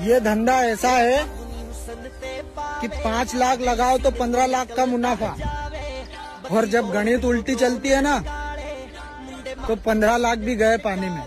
ये धंधा ऐसा है कि पाँच लाख लगाओ तो पंद्रह लाख का मुनाफा। और जब गणित उल्टी चलती है ना तो पंद्रह लाख भी गए पानी में।